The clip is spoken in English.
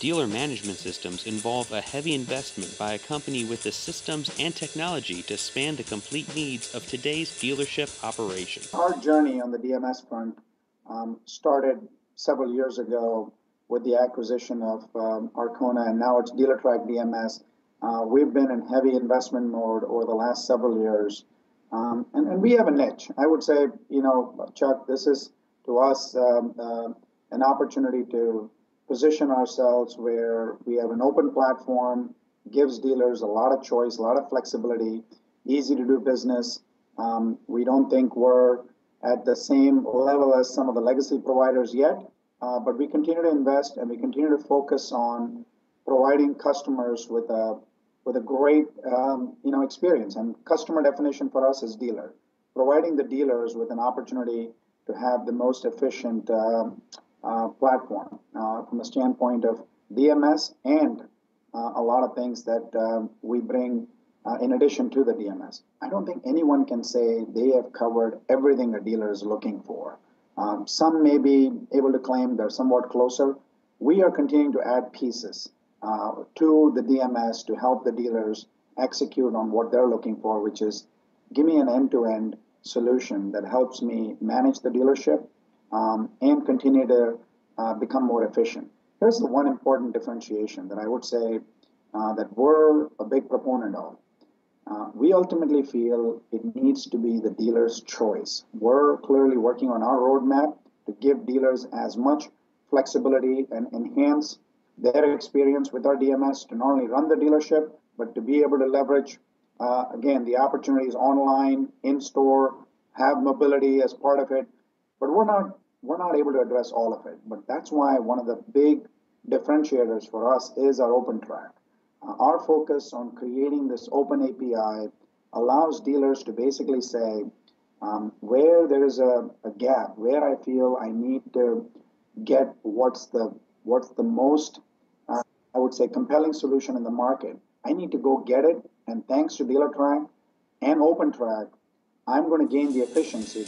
Dealer management systems involve a heavy investment by a company with the systems and technology to span the complete needs of today's dealership operation. Our journey on the DMS front um, started several years ago with the acquisition of um, Arkona, and now it's Dealertrack DMS. Uh, we've been in heavy investment mode over the last several years, um, and, and, we have a niche. I would say, you know, Chuck, this is to us um, uh, an opportunity to position ourselves where we have an open platform, gives dealers a lot of choice, a lot of flexibility, easy to do business. Um, we don't think we're at the same level as some of the legacy providers yet, uh, but we continue to invest and we continue to focus on providing customers with a with a great um, you know experience. And customer definition for us is dealer, providing the dealers with an opportunity to have the most efficient uh, platform uh, from the standpoint of DMS and uh, a lot of things that um, we bring uh, in addition to the DMS. I don't think anyone can say they have covered everything a dealer is looking for. Um, some may be able to claim they're somewhat closer. We are continuing to add pieces uh, to the DMS to help the dealers execute on what they're looking for, which is give me an end to end solution that helps me manage the dealership um, and continue to uh, become more efficient. Here's the one important differentiation that I would say uh, that we're a big proponent of. Uh, we ultimately feel it needs to be the dealer's choice. We're clearly working on our roadmap to give dealers as much flexibility and enhance their experience with our DMS to not only run the dealership, but to be able to leverage, uh, again, the opportunities online, in store, have mobility as part of it. But we're not we're not able to address all of it. But that's why one of the big differentiators for us is our open track. Uh, our focus on creating this open API allows dealers to basically say um, where there is a, a, gap, where I feel I need to get what's the what's the most, uh, I would say, compelling solution in the market. I need to go get it, and thanks to Dealertrack and Open Track, I'm going to gain the efficiency